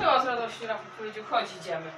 No, z radością Rafał powiedział, chodź idziemy.